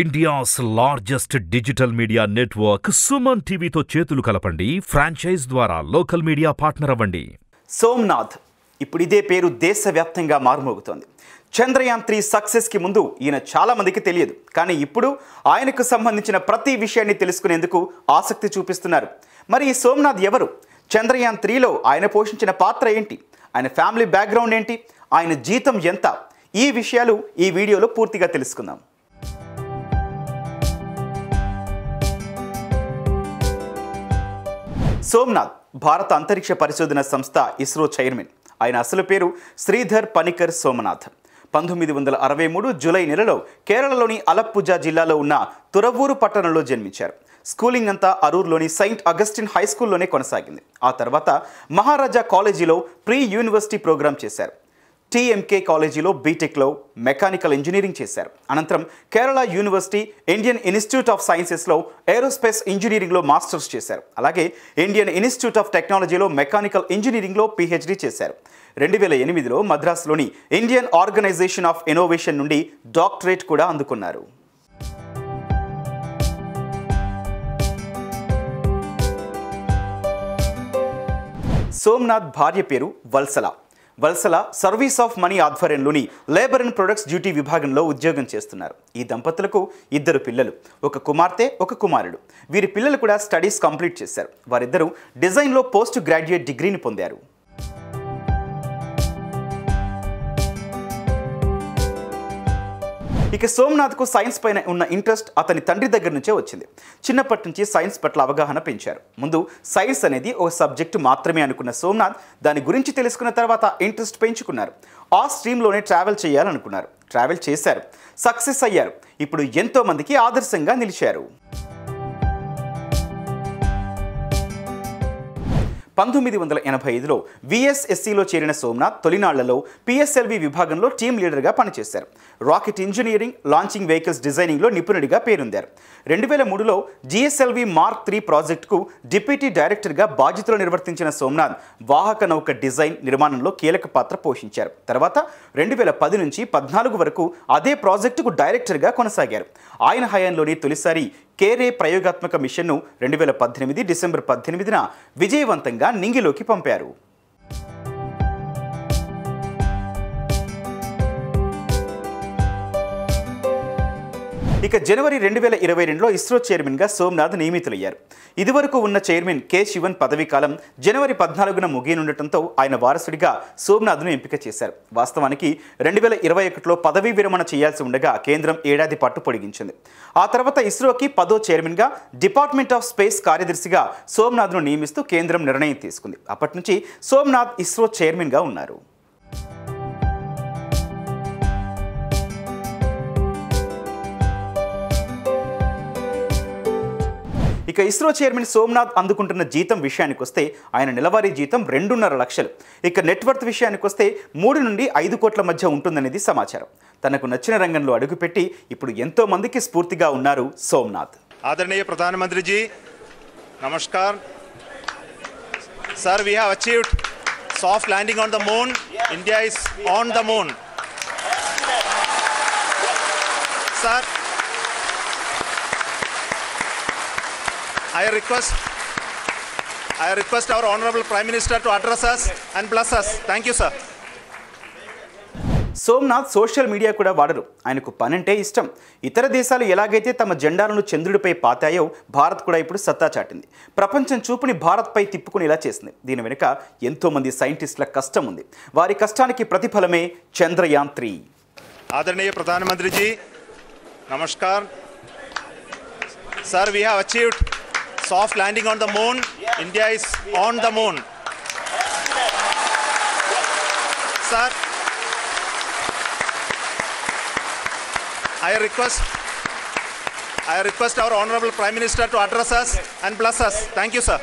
India's largest digital media network Suman టీవీతో చేతులు కలపండి. Franchise ద్వారా లోకల్ మీడియా పార్ట్నర్ అవ్వండి. సోమ్నాథ్ ఇప్పుడు ఇదే పేరు దేశవ్యాప్తంగా మారుమోగుతోంది. చంద్రయాన్ త్రీ సక్సెస్కి ముందు ఈయన చాలామందికి తెలియదు. కానీ ఇప్పుడు ఆయనకు సంబంధించిన ప్రతి విషయాన్ని తెలుసుకునేందుకు ఆసక్తి చూపిస్తున్నారు. మరి ఈ సోమ్నాథ్ ఎవరు? చంద్రయాన్ త్రీలో ఆయన పోషించిన పాత్ర ఏంటి? ఆయన ఫ్యామిలీ బ్యాక్గ్రౌండ్ ఏంటి? ఆయన జీతం ఎంత? ఈ విషయాలు ఈ వీడియోలో పూర్తిగా తెలుసుకుందాం. సోమ్నాథ్ భారత అంతరిక్ష పరిశోధన సంస్థ ఇస్రో చైర్మన్. ఆయన అసలు పేరు శ్రీధర్ పనికర్ సోమనాథ్. పంతొమ్మిది వందల అరవై మూడు జూలై నెలలో కేరళలోని అలప్పుజా జిల్లాలో ఉన్న తురవూరు పట్టణంలో జన్మించారు. స్కూలింగ్ అంతా అరూర్లోని సెయింట్ అగస్టిన్ హై స్కూల్లోనే కొనసాగింది. ఆ తర్వాత మహారాజా కాలేజీలో ప్రీ యూనివర్సిటీ ప్రోగ్రాం చేశారు. టీఎంకే కాలేజీలో బీటెక్లో మెకానికల్ ఇంజనీరింగ్ చేశారు. అనంతరం Kerala university Indian institute of సైన్సెస్లో aerospace ఇంజనీరింగ్లో మాస్టర్స్ చేశారు. అలాగే ఇండియన్ ఇన్స్టిట్యూట్ ఆఫ్ టెక్నాలజీలో మెకానికల్ ఇంజనీరింగ్లో పీహెచ్డీ చేశారు. రెండు వేల ఎనిమిదిలో మద్రాసులోని ఇండియన్ ఆర్గనైజేషన్ ఆఫ్ ఇన్నోవేషన్ నుండి డాక్టరేట్ కూడా అందుకున్నారు. సోమ్నాథ్ భార్య పేరు Valsala. Valsala service of money ఆధ్వర్యంలోని లేబర్ అండ్ ప్రొడక్ట్స్ డ్యూటీ విభాగంలో ఉద్యోగం చేస్తున్నారు. ఈ దంపతులకు ఇద్దరు పిల్లలు ఒక కుమార్తె ఒక కుమారుడు. వీరి పిల్లలు కూడా స్టడీస్ కంప్లీట్ చేశారు. వారిద్దరూ డిజైన్లో పోస్ట్ గ్రాడ్యుయేట్ డిగ్రీని పొందారు. ఇక సోమనాథ్కు సైన్స్ పైన ఉన్న ఇంట్రెస్ట్ అతని తండ్రి దగ్గర నుంచే వచ్చింది. చిన్నప్పటి నుంచి సైన్స్ పట్ల అవగాహన పెంచారు. ముందు సైన్స్ అనేది ఒక సబ్జెక్టు మాత్రమే అనుకున్న సోమనాథ్ దాని గురించి తెలుసుకున్న తర్వాత ఇంట్రెస్ట్ పెంచుకున్నారు. ఆ స్ట్రీమ్లోనే ట్రావెల్ చేయాలనుకున్నారు. ట్రావెల్ చేశారు. సక్సెస్ అయ్యారు. ఇప్పుడు ఎంతోమందికి ఆదర్శంగా నిలిచారు. పంతొమ్మిది వందల ఎనభై ఐదులో విఎస్ఎస్సిలో చేరిన సోమనాథ్ తొలినాళ్ళలో పిఎస్ఎల్వి విభాగంలో టీం లీడర్గా పనిచేశారు. రాకెట్ ఇంజనీరింగ్ లాంచింగ్ వెహికల్స్ డిజైనింగ్లో నిపుణుడిగా పేరొందారు. రెండు వేల మూడులో జిఎస్ఎల్వి మార్క్ త్రీ ప్రాజెక్టుకు డిప్యూటీ డైరెక్టర్గా బాధ్యతలు నిర్వర్తించిన సోమనాథ్ వాహక నౌక డిజైన్ నిర్మాణంలో కీలక పాత్ర పోషించారు. తర్వాత రెండు వేల పది నుంచి పద్నాలుగు వరకు అదే ప్రాజెక్టుకు డైరెక్టర్గా కొనసాగారు. ఆయన హయాంలోని తొలిసారి కేరే ప్రయోగాత్మక మిషన్ను రెండు వేల పద్దెనిమిది డిసెంబర్ పద్దెనిమిదిన విజయవంతంగా నింగిలోకి పంపారు. ఇక జనవరి రెండు వేల ఇరవై రెండులో ఇస్రో చైర్మన్గా సోమనాథ్ నియమితులయ్యారు. ఇదివరకు ఉన్న చైర్మన్ కె శివన్ పదవీకాలం జనవరి పద్నాలుగున ముగియనుండటంతో ఆయన వారసుడిగా సోమనాథ్ను ఎంపిక చేశారు. వాస్తవానికి రెండు వేల ఇరవై ఒకటిలో పదవీ విరమణ చేయాల్సి ఉండగా కేంద్రం ఏడాది పాటు పొడిగించింది. ఆ తర్వాత ఇస్రోకి పదో చైర్మన్గా డిపార్ట్మెంట్ ఆఫ్ స్పేస్ కార్యదర్శిగా సోమనాథ్ను నియమిస్తూ కేంద్రం నిర్ణయం తీసుకుంది. అప్పటి నుంచి సోమనాథ్ ఇస్రో చైర్మన్గా ఉన్నారు. ఇక ఇస్రో చైర్మన్ సోమనాథ్ అందుకుంటున్న జీతం విషయానికి వస్తే ఆయన నెలవారీ జీతం రెండున్నర లక్షలు. ఇక నెట్వర్త్ విషయానికి వస్తే మూడు నుండి ఐదు కోట్ల మధ్య ఉంటుందనేది సమాచారం. తనకు నచ్చిన రంగంలో అడుగుపెట్టి ఇప్పుడు ఎంతో మందికి స్ఫూర్తిగా ఉన్నారు సోమనాథ్. ఆదరణీయ ప్రధానమంత్రిజీ namaskar. Sir we have soft landing on the moon India is on the moon sir I request, I request our Honorable Prime Minister to address us and bless us. Thank you, sir. Somnath social media కూడా వాడరు. ఆయనకు పనంటే ఇష్టం. ఇతర దేశాలు ఎలాగైతే తమ జెండాలను చంద్రుడిపై పాతాయో భారత్ కూడా ఇప్పుడు సత్తా చాటింది. ప్రపంచం చూపుని భారత్పై తిప్పుకునేలా చేసింది. దీని వెనుక ఎంతోమంది సైంటిస్టుల కష్టం ఉంది. వారి కష్టానికి ప్రతిఫలమే చంద్రయాన్ త్రీ. ఆదరణీయ ప్రధానమంత్రిజీ namaskar. Sir we have achieved soft landing on the moon. Yes. India is on the moon. Yes. Sir, I request I request our Honorable Prime Minister to address us and bless us. Thank you, sir.